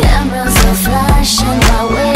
Cameras are flashing my way.